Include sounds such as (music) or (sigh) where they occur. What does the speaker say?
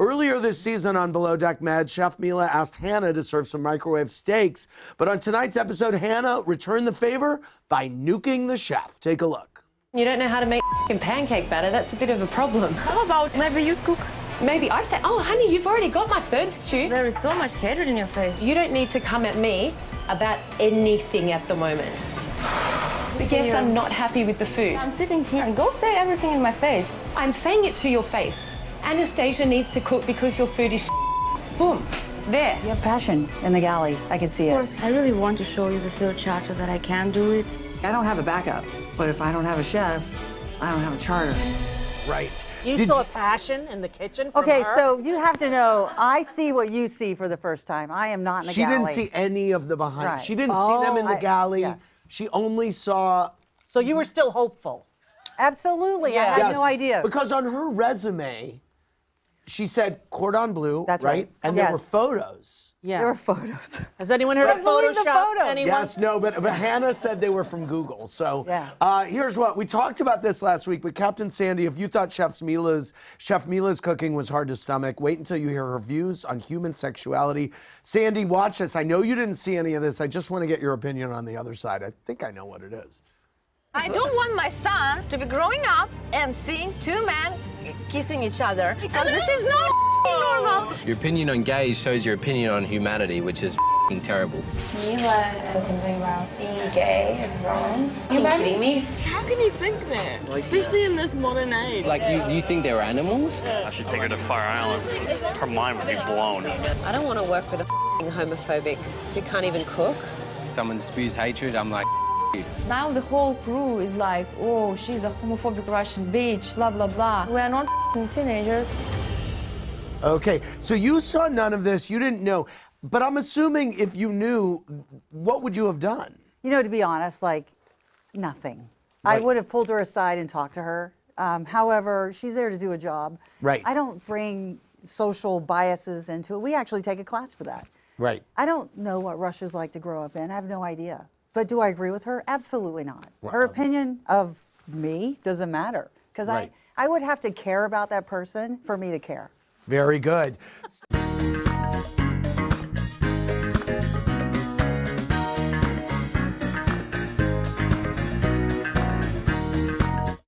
Earlier this season on Below Deck Med, Chef Mila asked Hannah to serve some microwave steaks. But on tonight's episode, Hannah returned the favor by nuking the chef. Take a look. You don't know how to make pancake batter, that's a bit of a problem. How about maybe you cook? Maybe I say, oh, honey, you've already got my third stew. There is so much hatred in your face. You don't need to come at me about anything at the moment. (sighs) Yes, I'm not happy with the food. I'm sitting here and go say everything in my face. I'm saying it to your face. Anastasia needs to cook because your food is Boom. There. You have passion in the galley. I can see it. I really want to show you the third chapter that I can do it. I don't have a backup, but if I don't have a chef, I don't have a charter. Right. You Did saw you- passion in the kitchen. From Okay, her? so you have to know, I see what you see for the first time. I am not in the She galley. didn't see any of the behind. Right. She didn't see them in the oh, I- galley. yes. She only saw. so you were still hopeful. Absolutely. I Yeah. had Yes, no idea. Because on her resume, she said cordon bleu, That's right? right. And there were photos. Yeah. There were photos. (laughs) Has anyone heard of I believe the Photoshop? photo. Anyone? Yes, no, but, but Hannah said they were from Google. So Yeah. uh, here's what we talked about this last week. But Captain Sandy, if you thought Chef Mila's Chef Mila's cooking was hard to stomach, wait until you hear her views on human sexuality. Sandy, watch this. I know you didn't see any of this. I just want to get your opinion on the other side. I think I know what it is. I don't want my son to be growing up and seeing two men kissing each other because this is not (laughs) normal. Your opinion on gays shows your opinion on humanity, which is f***ing (laughs) terrible. Mila said something about being gay is wrong. Are you kidding me? How can you think that? Especially in this modern age. Like, you, you think they're animals? I should take her to Fire Island. Her mind would be blown. I don't want to work with a homophobic who can't even cook. Someone spews hatred, I'm like, you. Now the whole crew is like, oh, she's a homophobic Russian bitch, blah, blah, blah. We are not teenagers. Okay, so you saw none of this. You didn't know. But I'm assuming if you knew, what would you have done? You know, to be honest, like nothing. I would have pulled her aside and talked to her. Um, however, she's there to do a job. Right. I don't bring social biases into it. We actually take a class for that. Right. I don't know what Russia's like to grow up in. I have no idea. But do I agree with her? Absolutely not. Her opinion of me doesn't matter because Right. I, I would have to care about that person for me to care. Very good.